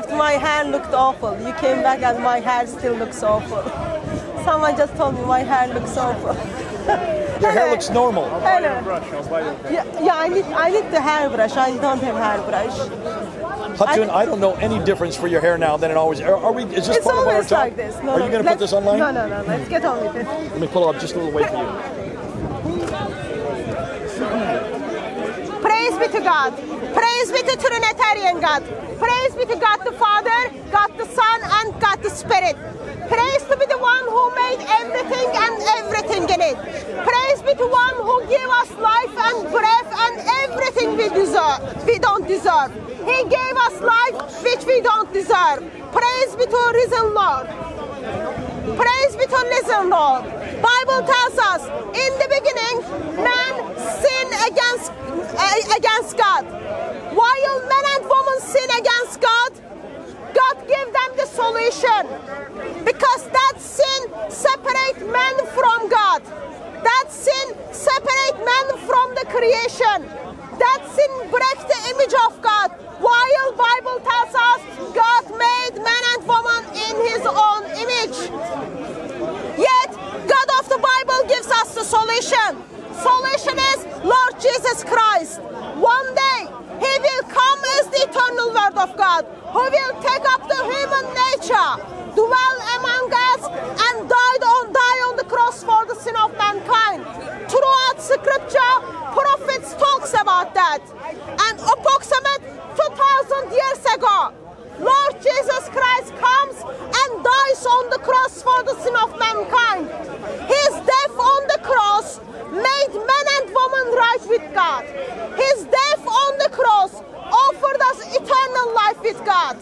left, my hair looked awful. You came back and my hair still looks awful. Someone just told me my hair looks awful. Your hair looks normal. Hello. Yeah, yeah, I need I need the hairbrush. I don't have hairbrush. Hatun, I don't know any difference for your hair now than it always. Are, are we? Is this It's part of our always talk? like this. No, are no, you going to put this online? No, no, no. Let's get on with it. Let me pull up just a little way for you. Praise be to God. Praise be to Trinitarian God. Praise be to God the Father, God the Son, and God the Spirit. Praise to be the one who made everything and everything in it. Praise be to one who gave us life and breath and everything we deserve. We don't deserve. He gave us life which we don't deserve. Praise be to risen Lord. Praise be to listen, Lord. Bible tells us in the beginning, man sinned against uh, against God. While man and woman sin against God, God gave them Because that sin separates man from God. That sin separates man from the creation. That sin breaks the image of God. While the Bible tells us God made man and woman in his own image. Yet, God of the Bible gives us the solution. Solution is Lord Jesus Christ. One day, He will come as the eternal Word of God, who will take up the human nature, dwell among us, and died on die on the cross for the sin of mankind. Throughout Scripture, prophets talks about that. And approximate 2,000 years ago, Lord Jesus Christ comes and dies on the cross for the sin of mankind. His death on the cross made man and woman right with God. His death on the cross offered us eternal life with God.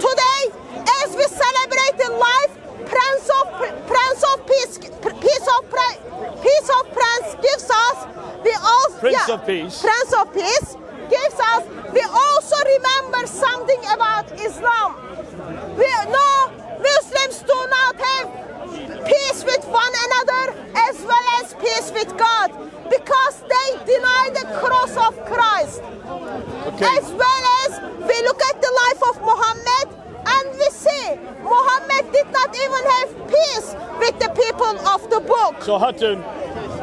Today, as we celebrate the life, Prince of Prince of Peace, Peace of Peace of Prince gives us. We also Prince of Peace. Prince of Peace gives us. We also remember something about Islam. We know Muslims do not have peace with one another as well as peace with God because they deny the cross of Christ. Okay. As well as we look at the life of Muhammad and we see Muhammad did not even have peace with the people of the book. So Hatun,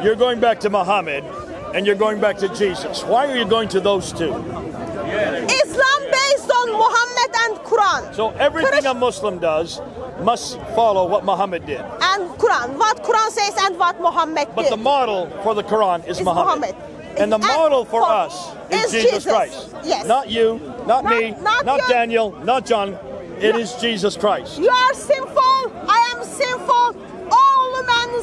you're going back to Muhammad, and you're going back to Jesus. Why are you going to those two? Islam based on Muhammad and Quran. So everything Christ- a Muslim does must follow what Muhammad did. and Quran. What Quran says and what Muhammad But did. the model for the Quran is Is Muhammad. Muhammad. And the And model for for- us is, Jesus, Jesus. Christ. Yes. Not you, not, Not- me, not not. Daniel, not John. It is Jesus Christ. You are sinful. I am sinful.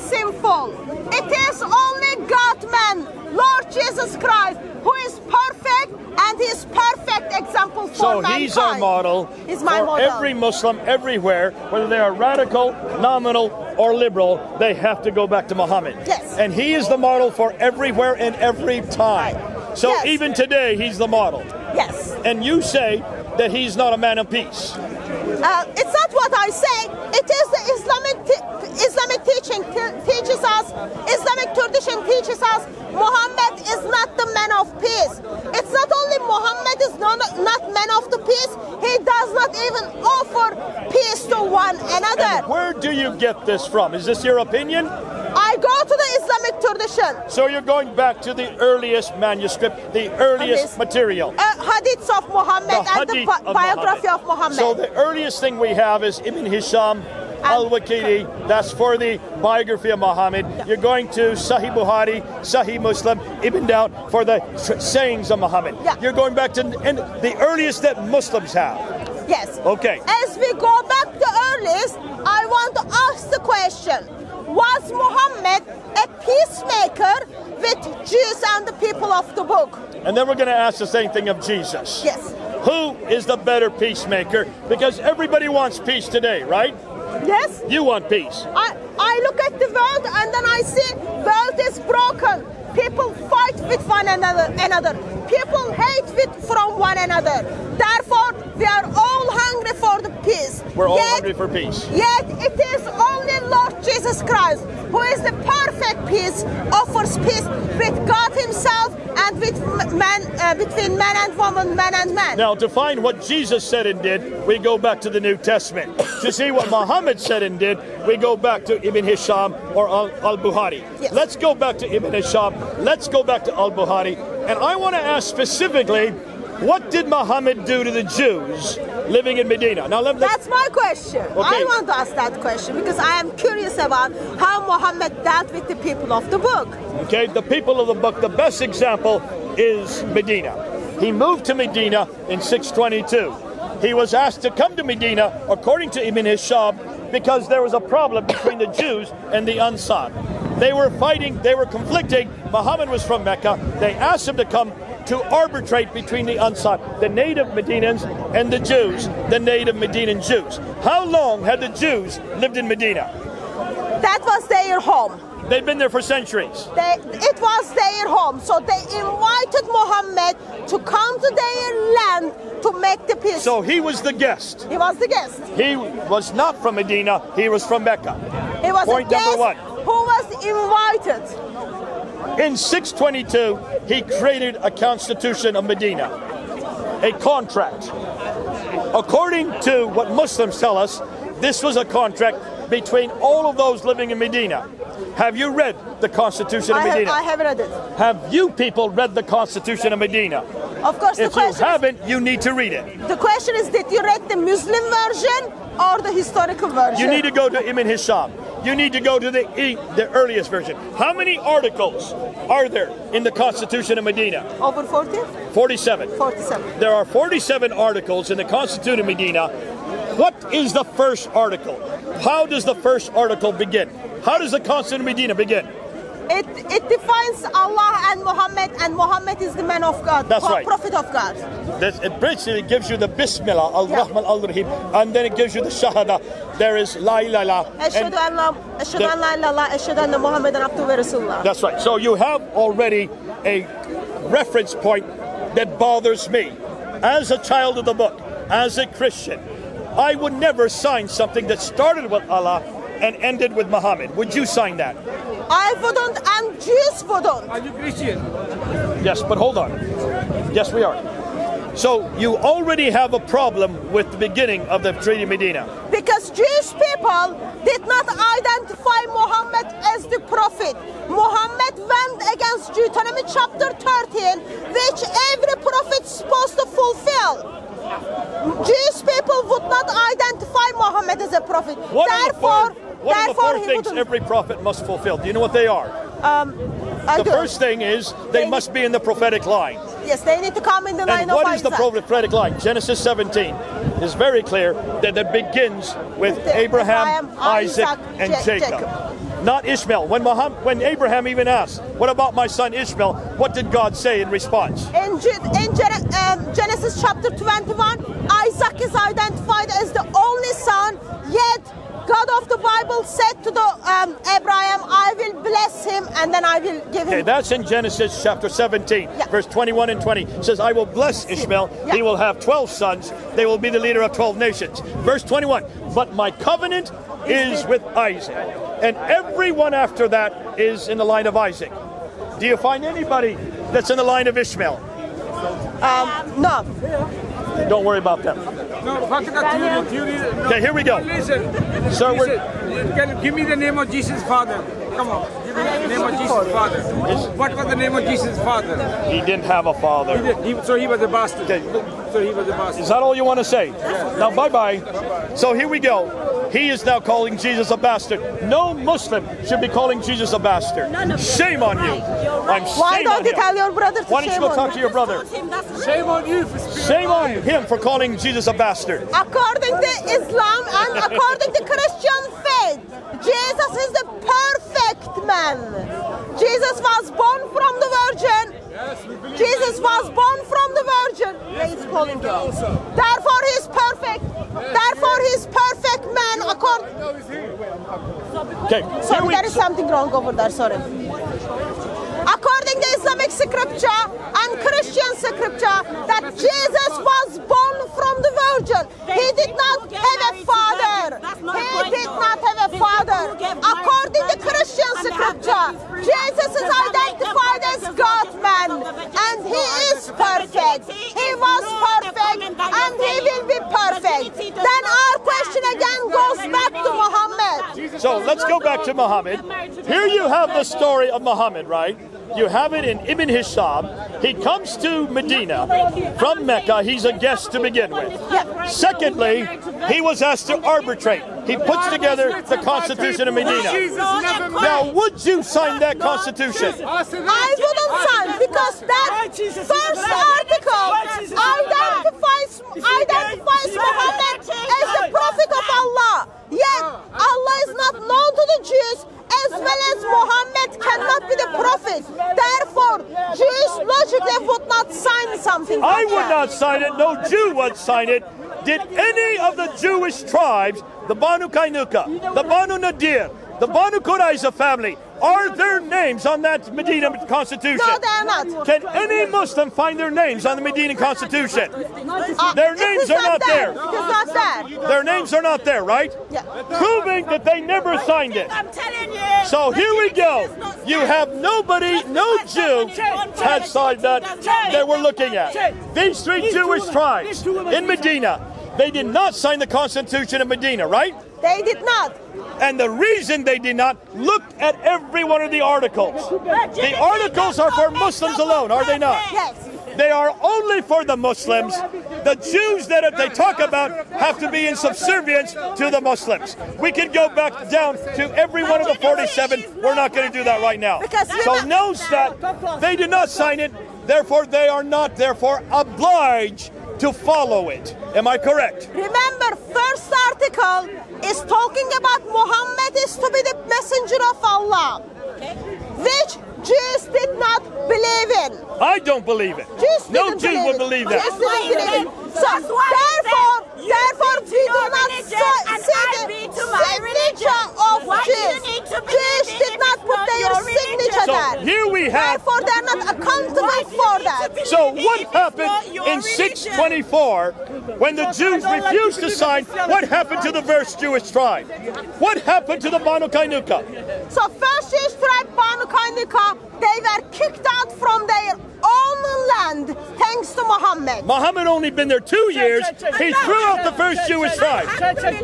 Sinful. It is only God man, Lord Jesus Christ, who is perfect and he is perfect example for So mankind. he's our model He's my for model. every Muslim everywhere, whether they are radical, nominal, or liberal, they have to go back to Muhammad. Yes. And he is the model for everywhere and every time. So Yes. even today, he's the model. Yes. And you say that he's not a man of peace. Uh, it's not what I say. It is the Islamic Islamic teaching teaches us. Islamic tradition teaches us. Muhammad is not the man of peace. It's not only Muhammad is not not man of the peace. He does not even offer peace to one another. And where do you get this from? Is this your opinion? I go to the Islamic tradition. So you're going back to the earliest manuscript, the earliest material. Uh, hadiths of Muhammad The and the bi- of biography Muhammad. of Muhammad. So the earliest thing we have is Ibn Hisham al-Waqidi. That's for the biography of Muhammad. You're going to Sahih Bukhari, Sahih Muslim, Ibn Daud for the sayings of Muhammad. Yeah. You're going back to and the earliest that Muslims have. Yes. Okay. As we go back to earliest, I want to ask the question Was Muhammad a peacemaker with Jews and the people of the book? And then we're going to ask the same thing of Jesus. Yes. Who is the better peacemaker? Because everybody wants peace today, right? Yes? You want peace. I, I look at the world and then I see world is broken. People fight with one another another. People hate with from one another. Therefore, we are all hungry for the peace. We're all Yet- hungry for peace. Yet it is only Lord Jesus Christ who is the perfect peace, offers peace with God Himself and with m- men uh, between man and woman, man and man. Now, to find what Jesus said and did, we go back to the New Testament. to see what Muhammad said and did, we go back to Ibn Hisham or Al Buhari. Yes. Let's go back to Ibn Hisham. Let's go back to Al Buhari. And I want to ask specifically, what did Muhammad do to the Jews living in Medina? Now, let, That's my question. I want to ask that question because I am curious about how Muhammad dealt with the people of the book. Okay, the people of the book, the best example is Medina. He moved to Medina in 622. He was asked to come to Medina, according to Ibn Hisham, because there was a problem between the Jews and the Ansar. They were fighting, they were conflicting. Muhammad was from Mecca. They asked him to come to arbitrate between the Ansar, the native Medinans, and the Jews, the native Medinan Jews. How long had the Jews lived in Medina? That was their home. They've been there for centuries. They, it was their home. So they invited Muhammad to come to their land to make the peace. So he was the guest. he was the guest. He was not from Medina, he was from Mecca. He was Point number one. Was invited. In 622, he created a constitution of Medina, a contract. According to what Muslims tell us, this was a contract between all of those living in Medina. Have you read the Constitution of I have, Medina? I have read it. Have you people read the Constitution of Medina? Of course, the If you question, is, haven't, you need to read it. the question is, did you read the Muslim version or the historical version? You need to go to Ibn Hisham. You need to go to the the earliest version. How many articles are there in the Constitution of Medina? Over 40? 47. 47. There are 47 articles in the Constitution of Medina. What is the first article? How does the first article begin? How does the Constitution of Medina begin? It, it defines Allah and Muhammad, and Muhammad is the man of God, That's right. prophet of God. This, it basically gives you the Bismillah, Al Rahman, Al Rahim, and then it gives you the Shahada. There is La ilaha. Eşhedü and- en la, eşhedü en la ilahe illallah, eşhedü abduhu ve resulullah. That's right. So you have already a reference point that bothers me. As a child of the book, as a Christian, I would never sign something that started with Allah and ended with Muhammad. Would you sign that? I wouldn't and Jews wouldn't. Are you Christian? Yes, but hold on. Yes, we are. So you already have a problem with the beginning of the Treaty of Medina. Because Jewish people did not identify Muhammad as the prophet. Muhammad went against Deuteronomy chapter 13, which every prophet is supposed to fulfill. Jewish people would not identify Muhammad as a prophet. What are the therefore, four, what are the four things every prophet must fulfill? Do you know what they are? um, The do. first thing is they They- must be in the prophetic line. yes, they need to come in the line And of what is the prophetic line? Genesis 17 is very clear that it begins with The- Abraham, Abraham, Isaac, Isaac, and Ja- Jacob. Jacob. Not Ishmael. When, Muhammad, when Abraham even asked, What about my son Ishmael? What did God say in response? In, Ge- in Gen- um, Genesis chapter 21, Isaac is identified as the only son, yet God of the Bible said to the um, Abraham, I will bless him and then I will give him. Okay, that's in Genesis chapter 17, Yeah. verse 21 and 20. It says, I will bless Ishmael. Yeah. He will have 12 sons. They will be the leader of 12 nations. Verse 21, but my covenant is with- with Isaac. And everyone after that is in the line of Isaac. Do you find anybody that's in the line of Ishmael? um, no, Don't worry about them. No, fuck that. You, you, you, no. Okay, here we go. Listen. So listen. Can you give me the name of Jesus' father? Come on. Give me the name of Jesus' father. What was the name of Jesus' father? He didn't have a He father. did- he- so he was a bastard. Okay. So he was a bastard. Is that all you want to say? Now, bye bye. So here we go. He is now calling Jesus a bastard. No Muslim should be calling Jesus a bastard. Shame on you. I'm why don't on you him. tell your brother to Why don't you go talk to your brother? Shame on you for speaking Shame on him for calling Jesus a bastard. According to Islam and according to Christian faith, Jesus is the perfect man. Jesus was born from the virgin. Jesus was born from the virgin. He's calling you. Therefore, he's perfect. Therefore, he's perfect man. According, Okay, sorry, there is something wrong over there. Sorry according to Islamic scripture and Christian scripture, that Jesus was born from the Virgin. He did not have a father. He did not have a father. According to Christian scripture, Jesus is identified as God-man, and he is perfect. He was perfect, and he will be perfect. Then our question again goes back to Muhammad. So let's go back to Muhammad. Here you have the story of Muhammad, right? You have it in Ibn Hisham. He comes to Medina from Mecca. He's a guest to begin with. Secondly, he was asked to arbitrate. He puts together the Constitution of Medina. Now, would you sign that Constitution? I wouldn't sign because that first article identifies identifies Muhammad as the prophet of Allah. Yet Allah is not known to the Jews as well as Muhammad cannot be the prophet. Therefore, Jews logically would not sign something. I like would that. not sign it. No Jew would sign it. Did any of the Jewish tribes, the Banu Kainuka, the Banu Nadir, the Banu Qurayza family, are their names on that Medina Constitution? No, they are not. Can any Muslim find their names on the Medina Constitution? Uh, Their names are not there. It is not there. Their names are not there, right? Yeah. Proving that they never signed it. I'm telling you. So here we go. You have nobody, no Jew had signed that they were looking at. These three Jewish tribes in Medina, they did not sign the Constitution of Medina, right? They did not. And the reason they did not, look at every one of the articles. The articles are for Muslims alone, are they not? Yes. They are only for the Muslims. The Jews that they talk about have to be in subservience to the Muslims. We can go back down to every one of the 47. We're not going to do that right now. Because So knows that they did not sign it. Therefore, they are not therefore obliged to follow it. Am I correct? Remember, first article is talking about Muhammad is to be the messenger of Allah, which Jews did not believe in. I don't believe it. Jews No didn't Jew believe would it. believe Jews that. didn't believe it. So That's why I therefore, therefore, we do not religion so- and see the be to my signature of Why do you Jews. need to believe Jews did not put their your religion? signature So there. here we have- Therefore, they're not accountable So what happened in religion? 624 when the Jews refused to sign? What happened to the first Jewish tribe? What happened to the Banu Kainuka? So first Jewish tribe Banu Kainuka, they were kicked out from their own land thanks to Muhammad. Muhammad only been there two years. He threw out the first Jewish tribe.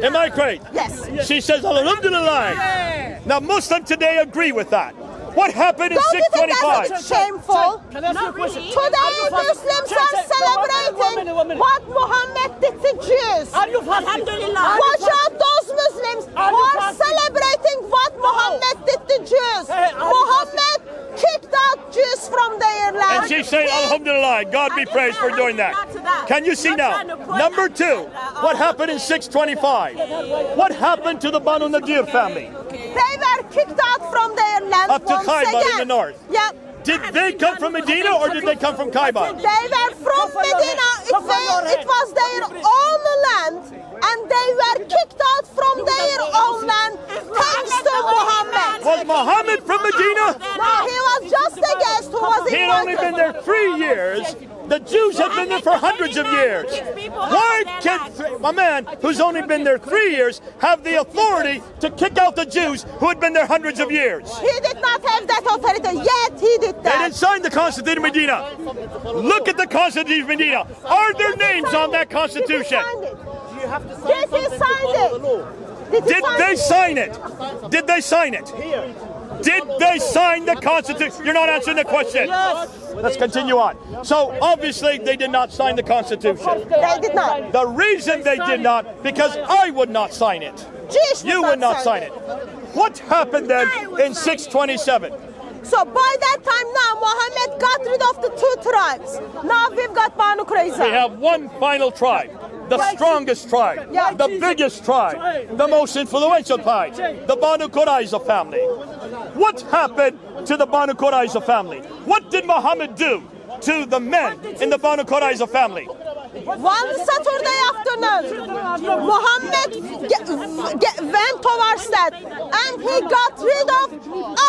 Am I correct? Yes. She says, Alhamdulillah. Now Muslims today agree with that. What happened in Don't you think 625? that's shameful? Not really. Today Muslims are celebrating what Muhammad did to Jews. Alhamdulillah. Watch out those Muslims who are celebrating what Muhammad did to Jews. Muhammad kicked out Jews from their land. And she's saying, Alhamdulillah, God be praised for doing that. Can you see now? Number two, what happened in 625? What happened to the Banu Nadir family? They were kicked out from their land Up to Khaybar in the north. Yeah. Did they come from Medina or did they come from Khaybar? They were from Medina. It, wa- it was their own land, and they were kicked out from their own land thanks to Muhammad. Was Muhammad from Medina? No, he was just a guest who was He had only been there three years. The Jews had been there for hundreds of years. Why can a man who's only been there three years have the authority to kick out the Jews who had been there hundreds of years? He did not have that authority, yet he did that. They didn't sign the Constitution of Medina. Look at the Constitution of Medina. Are there names on that Constitution? Did he sign it? Did he Did sign they it? sign it? Did they sign it? Here. Did they sign the Constitution? You're not answering the question. Yes. Let's continue on. So obviously they did not sign the Constitution. They did not. The reason they did not, because I would not sign it. Jewish You would not sign it. What happened then in 627? So by that time now, Mohammed got rid of the two tribes. Now we've got Banu Qurayza. We have one final tribe, the strongest tribe, the biggest tribe, the most influential tribe, the Banu Qurayza family. What happened to the Banu Qurayza family? What did Muhammad do to the men in the Banu Qurayza family? One Saturday afternoon, Muhammad ge- ge- went towards that and he got rid of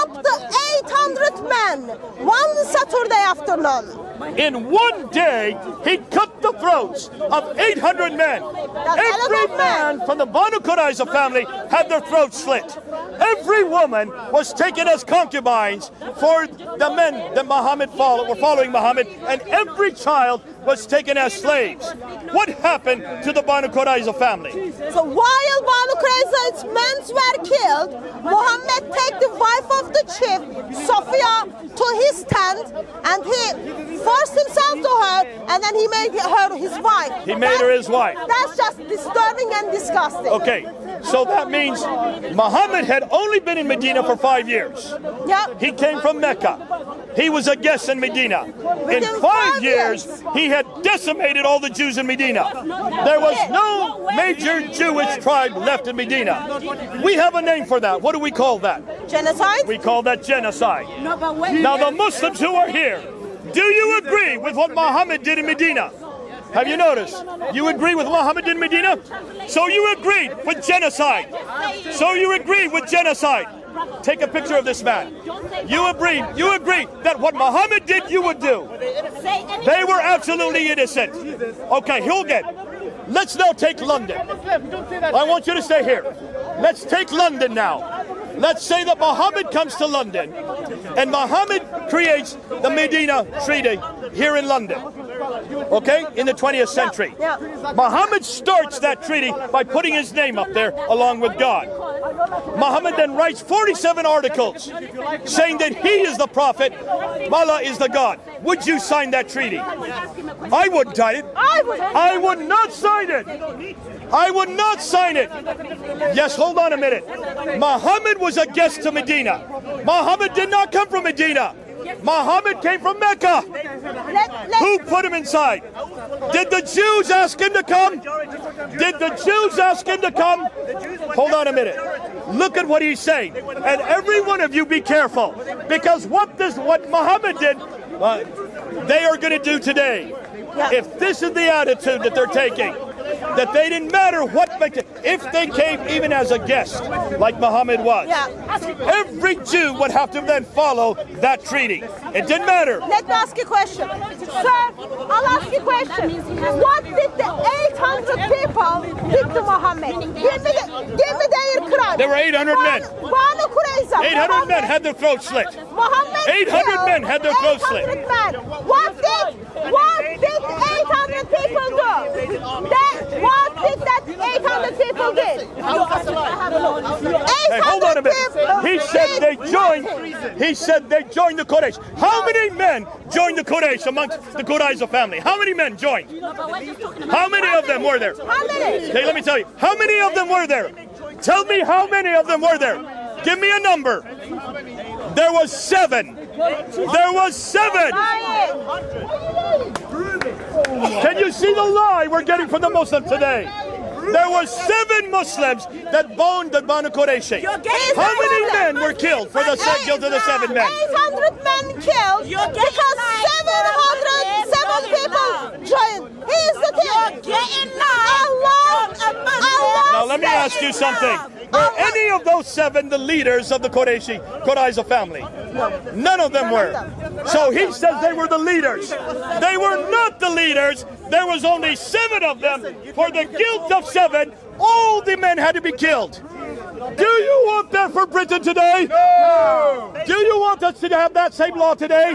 up to 800 men. One Saturday afternoon. In one day, he cut the throats of 800 men. Every lot of men. man from the Banu Qurayza family had their throats slit. Every woman was taken as concubines for the men that Muhammad followed, were following Muhammad, and every child was taken as slaves. What happened to the Banu Qurayza family? So while Banu Qurayza's men were killed, Muhammad took the wife of the chief, Sophia, to his tent and he forced himself to her and then he made her his wife. He made her his wife. That's just disturbing and disgusting. Okay, so that means Muhammad had only been in Medina for five years. Yeah. He came from Mecca. He was a guest in Medina. In five five years, years. he had decimated all the Jews in Medina. There was no major Jewish tribe left in Medina. We have a name for that. What do we call that? Genocide? We call that genocide. No, but when Now, the Muslims who are here, do you agree with what Muhammad did in Medina? Have you noticed? You agree with Muhammad in Medina? So you agreed with genocide. So you agree with genocide. Take a picture of this man. You agree, you agree that what Muhammad did, you would do. They were absolutely innocent. Okay, he'll get. let's now take London. I want you to stay here. Let's take London now. Let's say that Muhammad comes to London and Muhammad creates the Medina Treaty here in London. Okay, in the 20th century. Muhammad starts that treaty by putting his name up there along with God. Muhammad then writes 47 articles saying that he is the prophet, Allah is the God. Would you sign that treaty? I wouldn't sign it. I would not sign it. I would not sign it. Yes, hold on a minute. Muhammad was a guest to Medina. Muhammad did not come from Medina. Muhammad came from Mecca. Who put him inside? Did the Jews ask him to come? Did the Jews ask him to come? Hold on a minute. Look at what he's saying. And every one of you be careful. Because what this what Muhammad did, uh, they are going to do today. If this is the attitude that they're taking, that they didn't matter what if they came even as a guest, like Muhammad was. Yeah. Every Jew would have to then follow that treaty. It didn't matter. let me ask you a question. Sir, I'll ask you a question. What did the 800 people did to Muhammad? Give me, the, give me their crime. There were 800 men. 800 men had their throats slit. Muhammad 800 men had their throats slit. 800 men. What did what did 800 people do? That, what did that 800 people did? Hey, hold on a minute. He said they joined. He said they joined the Quraysh. How many men joined the Quraysh amongst the Qurayza family? How many men joined? How many of them were there? How many? Okay, let me tell you. How many of them were there? Tell me how many of them were there. Give me a number. There was seven. There was seven. Lying. Can you see the lie we're getting from the Muslims today? There were seven Muslims that boned the Banu Qurayshi. How many men were killed for the se- guilt of the seven men? 800 men killed because 707 people joined. Here's the thing. getting lies Allah, from a Muslim. Allah Now let me ask you something. Were any of those seven the leaders of the Qurayshi, Qurayza family? None of them were. So he says they were the leaders. They were not the leaders. There was only seven of them. For the guilt of seven, all the men had to be killed. Do you want that for Britain today? No. Do you want us to have that same law today?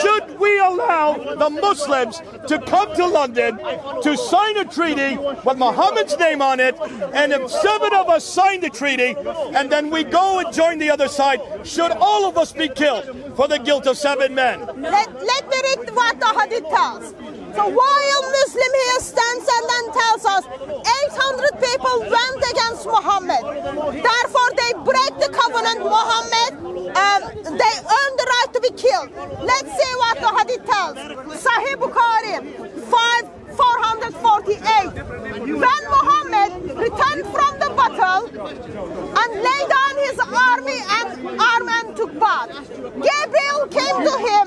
Should we allow the Muslims to come to London to sign a treaty with Muhammad's name on it, and if seven of us sign the treaty, and then we go and join the other side, should all of us be killed for the guilt of seven men? Let, let me read what the hadith tells. So while Muslim here stands and then tells us 800 people went against Muhammad. Therefore they break the covenant Muhammad. Um, they earn the right to be killed. Let's see what the hadith tells. Sahih Bukhari 5 448. When Muhammad returned from the battle and laid down his army and arm and took bath, Gabriel came to him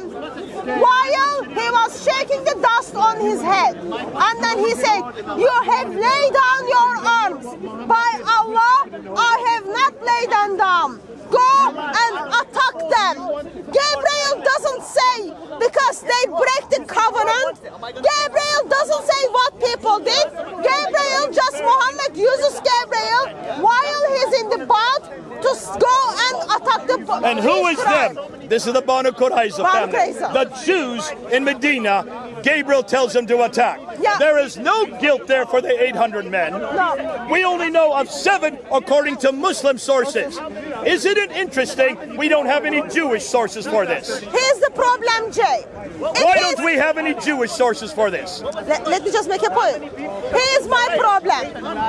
while he was shaking the dust on his head. And then he said, You have laid down your arms. By Allah, I have not laid them down. Go and attack them. Gabriel doesn't say because because they break the covenant. Gabriel doesn't say what people did. Gabriel just Muhammad uses Gabriel while he's in the boat to s- go and attack the And who is Israel. them? This is the Banu Qurayza family. Qurayza. The Jews in Medina, Gabriel tells them to attack. Yeah. There is no guilt there for the 800 men. No. We only know of seven according to Muslim sources. Isn't it interesting we don't have any Jewish sources for this? Here's the problem, Jay. Why don't we have any Jewish sources for this? Let, let me just make a point. Here's my problem.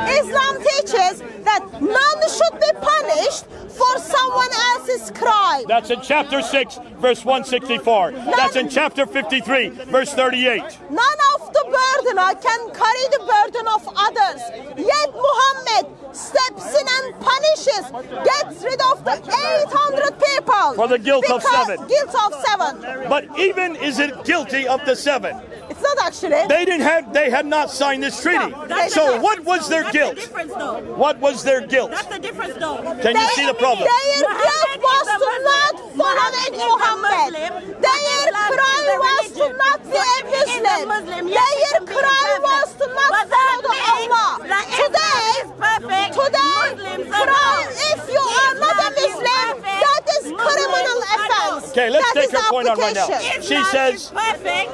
Islam teaches that none should be punished for someone else's crime. That's in chapter 6, verse 164. That's in chapter 53, verse 38. None of the burden I can carry the burden of others. Yet Muhammad steps in and punishes, gets rid of the 800 people For the guilt of seven. Guilt of seven. But even is it guilty of the seven? It's not actually. They didn't have they had not signed this treaty. No, so the what was their That's guilt? the difference, though. What was their guilt? That's the difference, though. Can you see the problem? Their guilt was to not follow Muhammad. Their crime was to not be a Muslim. Their crime was to not follow Allah. Today, today, crime, if you are not a Muslim, that is criminal offense. Okay, let's That take her point on right now. application. She says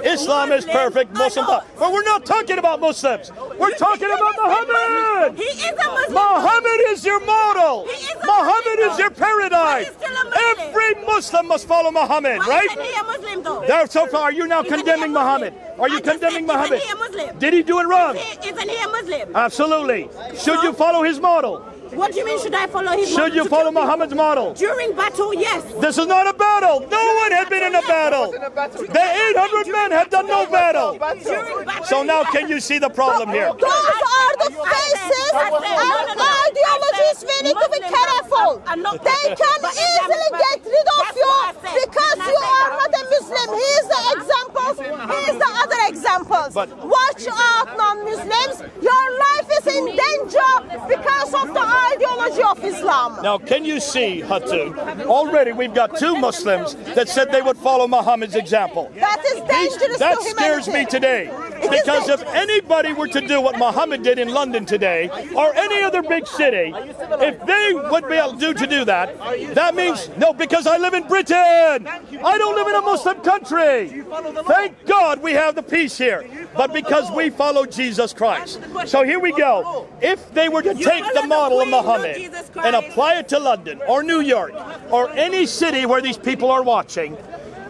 Islam is perfect, Muslim. But we're not talking about Muslims. We're talking about Muhammad. He is a Muslim. Muhammad is your model. He is a Muhammad Muslim, is your paradigm. But he's still a Muslim. Every Muslim must follow Muhammad, Why right? isn't he a Muslim, though? There, so far, are you now Isn't condemning Muhammad? Are you condemning Muhammad? Isn't he a Muslim? Did he do it wrong? Isn't he a Muslim? Absolutely. Should you follow his model? What do you mean, should I follow his Should you follow Muhammad's model? During battle, yes. This is not a battle. No one had been in a battle. The 800 men had done no battle. Battle. So now can you see the problem here? Those are the faces and ideologies we need to be careful. They can easily get rid of you because you are not a Muslim. Here's the examples. Here's the other examples. But- Watch out, non-Muslims. Your life is in danger because of the ideology of Islam. Now, can you see, Hatu? Already we've got two Muslims that said they would follow Muhammad's example. That is dangerous That to scares me today. Because if anybody were to do what Muhammad did in London today, or any other big city, if they would be able to do, to do that, that means, no, because I live in Britain. I don't live in a Muslim country. Thank God we have the peace here. But because we follow Jesus Christ. So here we go. If they were to take the model of Muhammad and apply it to London or New York or any city where these people are watching,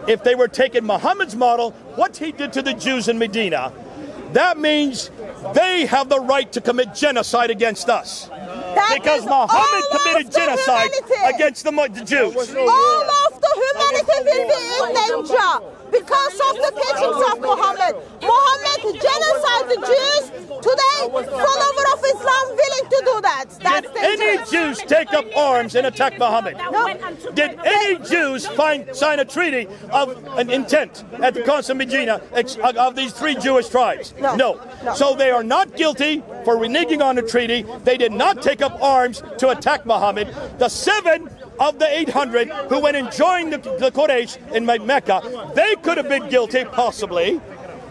if they were taking Muhammad's model, what he did to the Jews in Medina, that means they have the right to commit genocide against us. That Because Muhammad committed genocide against the, the Jews. All of the humanity will be in danger because of the teachings of Muhammad. Muhammad genocide the Jews. Today, follower of Islam willing to do that. That's Did any. Jews take up arms and attack Muhammad? No. Did any Jews find, sign a treaty of an intent at the Council of Medina of these three Jewish tribes? No. No. So they are not guilty for reneging on the treaty. They did not take up arms to attack Muhammad. The seven of the 800 who went and joined the, the Quraysh in Mecca, they could have been guilty, possibly.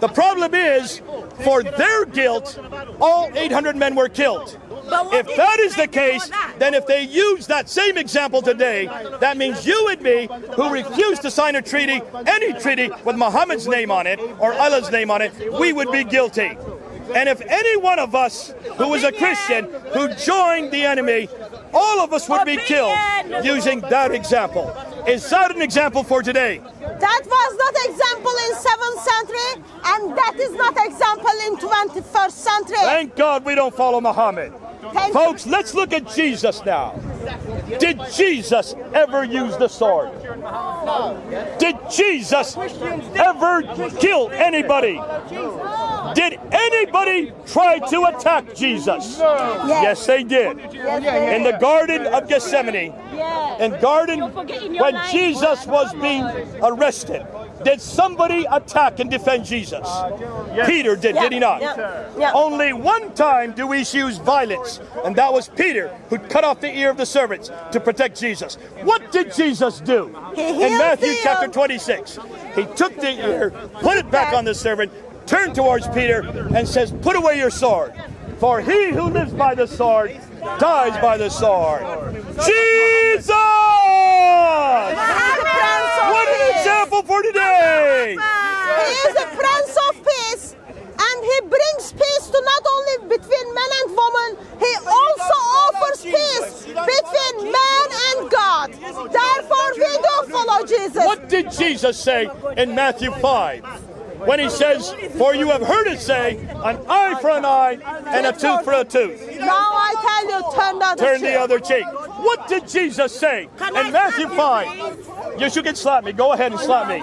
The problem is, for their guilt, all 800 men were killed. If that is the case, then if they use that same example today, that means you and me, who refuse to sign a treaty, any treaty with Muhammad's name on it or Allah's name on it, we would be guilty. And if any one of us who was a Christian who joined the enemy, all of us would be killed using that example. Is that an example for today? That was not an example in 7th century, and that is not an example in 21st century. Thank God we don't follow Muhammad. Thank Folks, let's look at Jesus now. Did Jesus ever use the sword? Did Jesus ever kill anybody? Did anybody try to attack Jesus? Yes, they did. In the Garden of Gethsemane, in Garden, when Jesus was being arrested, Did somebody attack and defend Jesus? Peter did, did he not? Yeah. Yeah. Only one time do we use violence, and that was Peter who cut off the ear of the servants to protect Jesus. What did Jesus do? In Matthew chapter um, 26, he took the ear, put it back on the servant, turned towards Peter, and says, Put away your sword. For he who lives by the sword dies by the sword. Jesus! What an example for today! He is the Prince of Peace, and he brings peace to not only between man and woman, he also offers peace between man and God. Therefore, we do follow Jesus. What did Jesus say in Matthew 5? When he says, For you have heard it say, an eye for an eye and a tooth for a tooth. Now I tell you, turn the other Turn the cheek. other cheek. What did Jesus say Can in Matthew 5? Yes, you can slap me. Go ahead and slap me.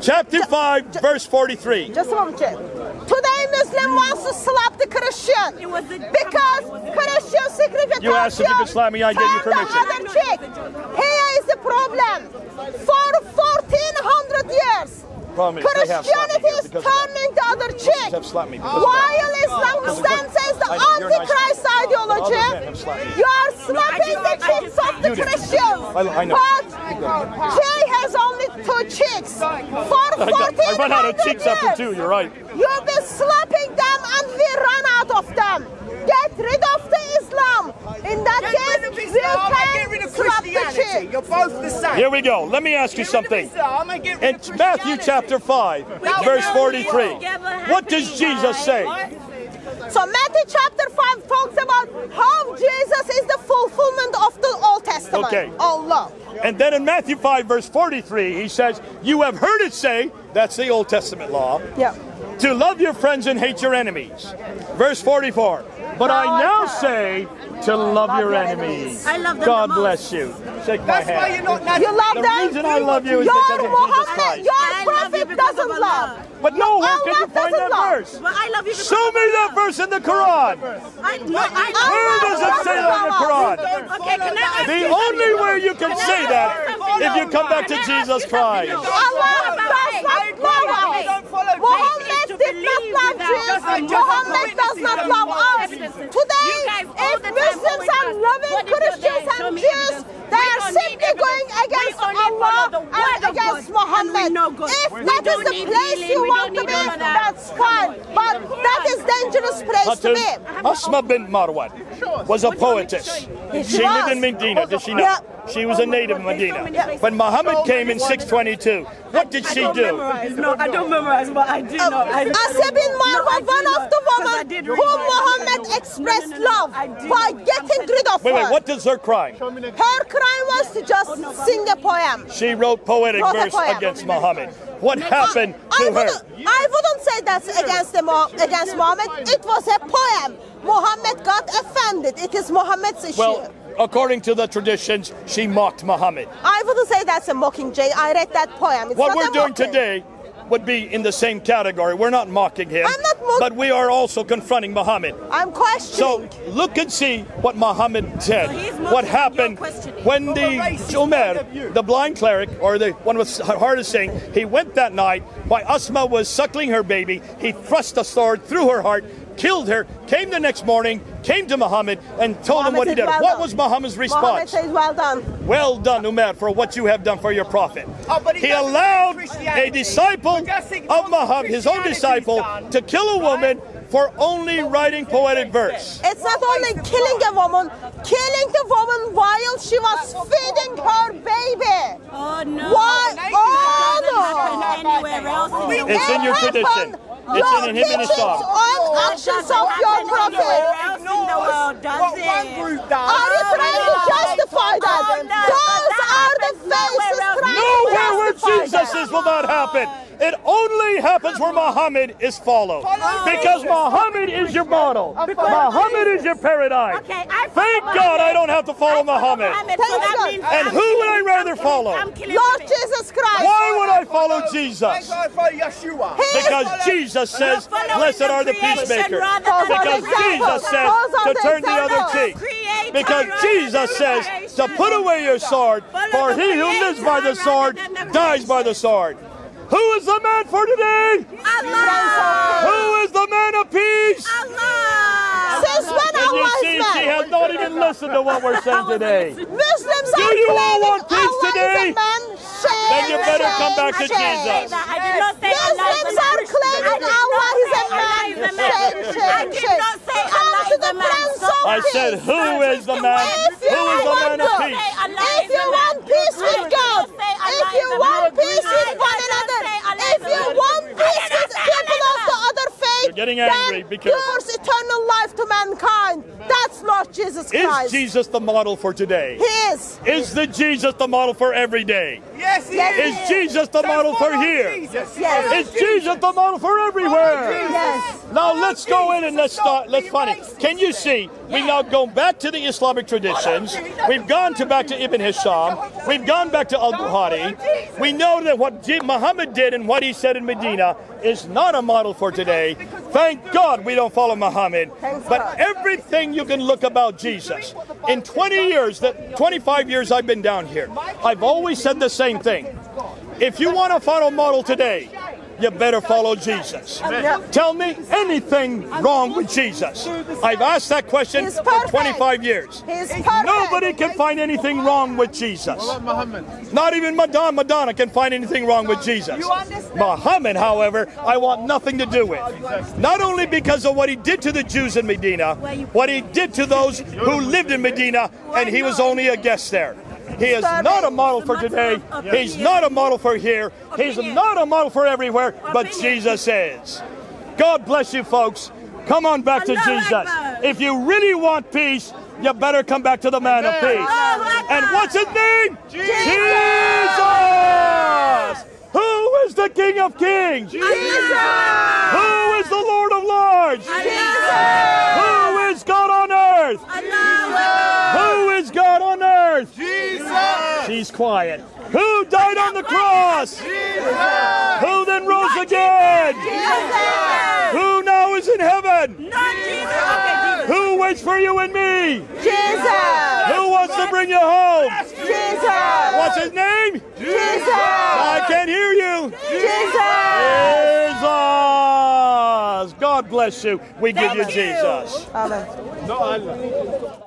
Chapter 5, verse 43. Just a moment. Jay. Today, Muslim wants to slap the Christian because Christian signification. You asked if you could slap me, I gave you permission. The other cheek. Here is the problem. For 1400 years, Problem is, they have slapped me Christianity here is because of that. turning the other cheek. have me because of While Islam stands as the I know. Antichrist The other men ideology, have slapped me. you are slapping the just- I cheeks of the You. Christians. I- I know. But Jay has only two cheeks. For I, got, I run out of cheeks after years. two, you're right. You've been slapping them and we run out of them. Get rid of the Islam. In that Get rid of case, we Islam get rid can of the Christianity. You're both the same. Here we go. Let me ask you Get rid something. Islam and get rid In Matthew chapter 5, can verse 43, what does Jesus guys. say? So Matthew chapter 5 talks about how Jesus is the fulfillment of the Old Testament. Okay. Allah. And then in Matthew 5, verse 43, he says, You have heard it say, that's the Old Testament law, Yeah. to love your friends and hate your enemies. Verse 44, But I now say to love your enemies. I love them God bless you. Shake my That's why you're hand. not. You love The them? reason I love you is your because of Jesus Muhammad, Christ. your you prophet doesn't love. But no, where can you find that love. verse? But I love you because Show me that verse in the Quran. I, no, I, Where does it say that in the Quran? Okay, can I The only way you can Can say ask that if you come back to Can I ask Jesus? Christ. No. Allah does not I love agree. us. Don't follow Muhammad faith. did not Believe love without Jesus. just Muhammad does not love us. Today, You guys all if Muslims are loving what is your Christians and Jews, they are simply going against We only follow Allah the word and of against God, and we Muhammad. know God. If We that is the place you want to be, all of that. that's fine. But that is dangerous place to be. Asma bin Marwan was a poetess. She lived in Medina, did she not? She was a native of Medina. When Muhammad came in 622, what did she do? No, I don't memorize, but I do oh, know. I, Asya bin Marwa, No, one of know, the women whom. Muhammad expressed love by getting rid of Wait, wait, what does her crime? Her crime was to just oh, sing a poem. She wrote poetic verse against Muhammad. What happened I to her? wouldn't, I wouldn't say that's against the against Muhammad. It was a poem. Muhammad got offended. It is Muhammad's issue. Well, according to the traditions, she mocked Muhammad. I wouldn't say that's a mocking, Jay. I read that poem. It's What we're a doing mocking. today would be in the same category. We're not mocking him, I'm not mock- but we are also confronting Muhammad. I'm questioning. So look and see what Muhammad said. So what happened when the Umar, the blind cleric, or the one with hardest thing, he went that night while Asma was suckling her baby. He thrust a sword through her heart, killed her. Came the next morning, came to Muhammad and told him what he did. "Well what done." was Muhammad's Muhammad response? says, well done. Well done, Umar, for what you have done for your prophet. Oh, but he he allowed a disciple but just think of Muhammad, his own disciple, done, to kill a woman for only writing poetic verse. It's not only killing a woman, killing the woman while she was feeding her baby. Oh no. Why? Oh, no. happen anywhere else in the It's in your It tradition. Happened. It's Your in him and his teachings song. on actions of your prophet. else in the world does what it. one group does. Are you trying to justify that? Oh, Those are the faces trying Nowhere where Jesus that. is will not happen. It only happens where Muhammad is followed. Because Muhammad is your model. Muhammad is your paradigm. Okay, I Thank God I don't have to follow I follow Muhammad. so Thank that God. And I'm who would I rather follow? I'm Lord. Jesus Christ. Why would I follow Jesus? God for Yeshua. He- Because Jesus says, Blessed are the peacemakers. rather Those than are the Because. Jesus says to turn the other cheek. Because Jesus says to put away your sword, for he who lives by the sword rather than the dies by the sword. Who is the man for today? Allah. Who is the man of peace? Allah. Since when And you see, is she has not even listened to what we're saying today. Muslims Do you all want peace today? Is a man. Shame, Then you better come shame, back to. Jesus. I did not say Allah is Muslims a are man. claiming I did Allah not is a say Allah man. is a. Shame, I shame, did shame. not say Come Allah to is the man. Prince of I said, Peace. who is the man? Who is the man want of peace? If you want peace with God, if you want peace with one another, if you want peace with people of the other faith, You're getting angry. then Be careful. yours eternal life to mankind. That's Lord Jesus Christ. Is Jesus the model for today? He is. Is the Jesus the model for every day? Yes, he Yes, is. Is Jesus the model for here? Jesus. Yes. Is Jesus the model for everywhere? Yes. Now let's go in and let's start. Let's find it. Can you see? We've now gone back to the Islamic traditions. We've gone to back to Ibn Hisham. We've gone back to Al Bukhari. We know that what J- Muhammad did and what he said in Medina is not a model for today. Thank God we don't follow Muhammad. But everything you can look about Jesus. In 20 years, that 25 years I've been down here, I've always said the same thing. If you want to follow model today, you better follow Jesus. Tell me anything wrong with Jesus. I've asked that question for 25 years. Nobody can find anything wrong with Jesus. Not even Madonna, Madonna can find anything wrong with Jesus. Muhammad, however, I want nothing to do with. Not only because of what he did to the Jews in Medina, what he did to those who lived in Medina, and he was only a guest there. He is not a model for today. He's not a model for here. He's not a model for everywhere, but Jesus is. God bless you, folks. Come on back to Jesus. If you really want peace, you better come back to the man of peace. And what's his name? Jesus! Who is the King of Kings? Jesus! Who is the Lord of Lords? Jesus! Who is God on earth? Who is God on earth? Jesus. She's quiet. Who died on the cross? Jesus. Who then rose again? Jesus. Who now is in heaven? Not Jesus. Okay, Jesus. Who waits for you and me? Jesus. Who wants to bring you home? Jesus. What's his name? Jesus. I can't hear you. Jesus. Jesus. God bless you. We give you you. Jesus. Amen.